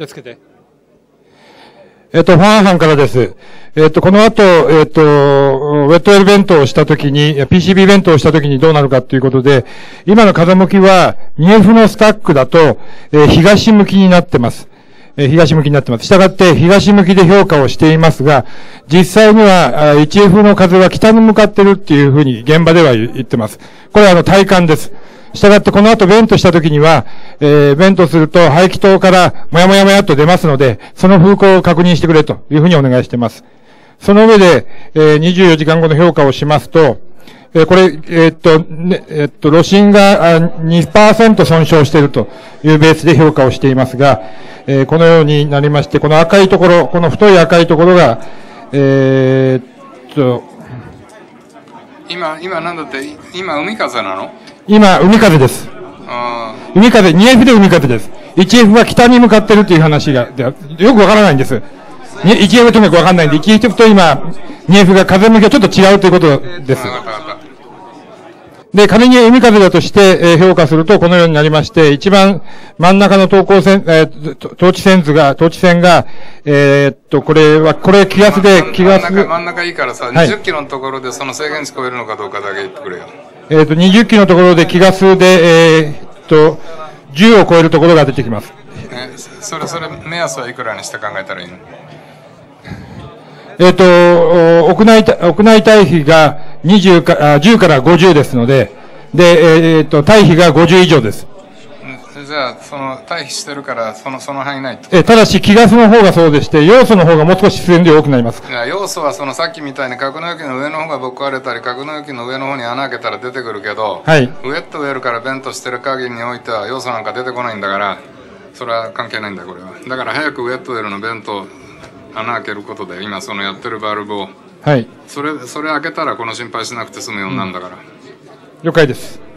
じゃつけて。えっと、ファンハンからです。えっと、この後、えっと、ウェットウェル弁当をしたときに、PCB 弁当をしたときにどうなるかということで、今の風向きは、2F のスタックだと、えー東向きになってます。え東向きになってます。したがって、東向きで評価をしていますが、実際には、1F の風は北に向かってるっていうふうに現場では言ってます。これはあの体感です。したがってこの後ベントした時には、えー、ベントすると排気筒からもやもやもやっと出ますので、その風向を確認してくれというふうにお願いしています。その上で、えー、24時間後の評価をしますと、えーこれ、えーっと、ね、えーっと、炉心があ2%損傷しているというベースで評価をしていますが、えーこのようになりまして、この赤いところ、この太い赤いところが、えーっと、今、今なんだって、今海風なの？今、海風です。あ海風、2F で海風です。1F は北に向かってるという話が、でよくわからないんです。に 1F はとにかくわかんないんで、1F と今、2F が風向きがちょっと違うということです、。で、仮に海風だとして、えー評価するとこのようになりまして、一番真ん中の等高線、えーと統治線図が、統治線が、えーっと、これは、これ気ガスで、気ガス、真ん中、真ん中いいからさ、はい20キロのところでその制限値超えるのかどうかだけ言ってくれよ。えっと、20機のところで気ガスで、えーっと、10を超えるところが出てきます。え、それ、それ、目安はいくらにして考えたらいいのえっ、と、お屋内た、屋内退避が20か、あ10から50ですので、で、えっ、と、退避が50以上です。うんじゃあ、その、退避してるから、その、その範囲内って。えーただし、気ガスの方がそうでして、要素の方がもう少し線量多くなります。いや要素はそのさっきみたいに格納容器の上の方がぶっ壊れたり格納容器の上の方に穴開けたら出てくるけど、はいウェットウェルからベントしてる限りにおいては要素なんか出てこないんだからそれは関係ないんだよこれはだから早くウェットウェルのベント穴開けることで今そのやってるバルブをはい。それそれ開けたらこの心配しなくて済むようになるんだから、了解です。